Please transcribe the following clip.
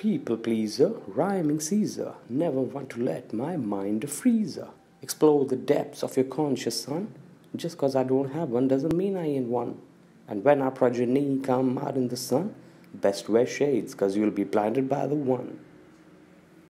People pleaser, rhyming Caesar, never want to let my mind a freezer. Explore the depths of your conscious son. Just cause I don't have one doesn't mean I ain't one. And when our progeny come out in the sun, best wear shades cause you'll be blinded by the one.